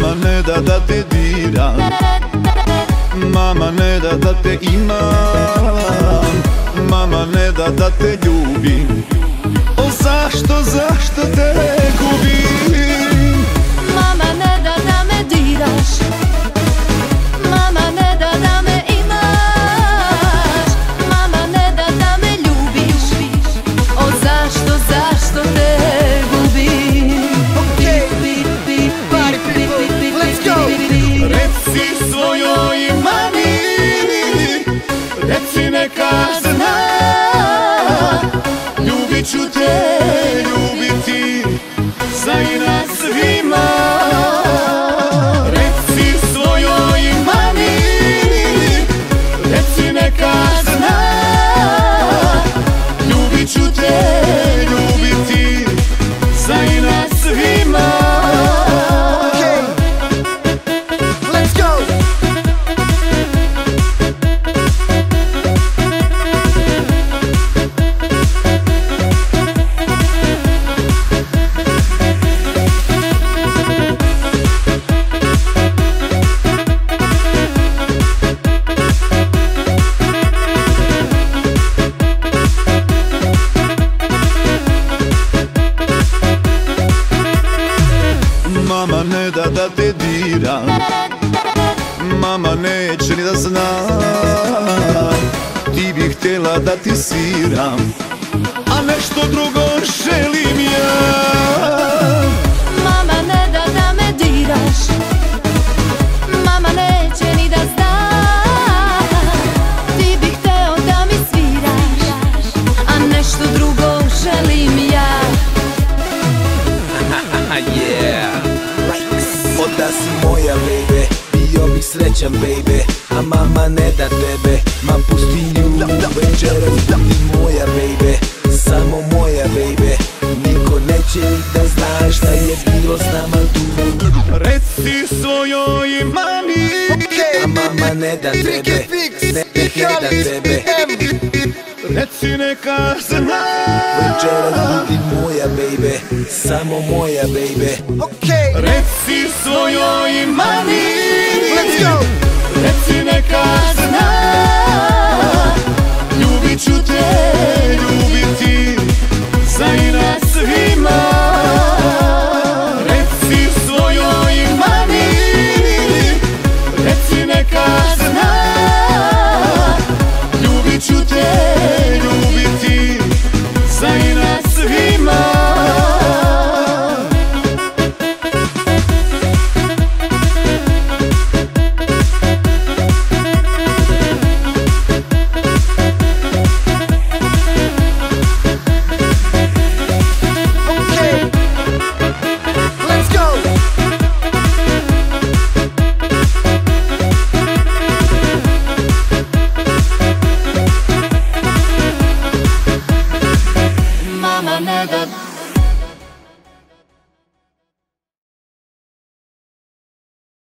Mama ne da da te dira Mama ne da da te imam Mama ne da da te ljubim O zašto, zašto te Reci neka zna Ljubit ću te, ljubiti Za i nas dira Mama neće ni da zna. Ti bi htjela da ti sviram A nešto drugo želim ja. Mama ne da da me diraš Oda si moja baby Bio bih srećan baby A mama ne da tebe. Ma pusti nju Večeras budi moja baby Samo moja baby. Niko neće ni da zna šta je bilo s nama tu. Reci svojoj mami. A mama ne da tebe. Ne, ne da tebe Reci neka zna Večeras budi moja baby Samo moja baby Okay. Reci svojoj mami Let's go. Reci neka Mama Method.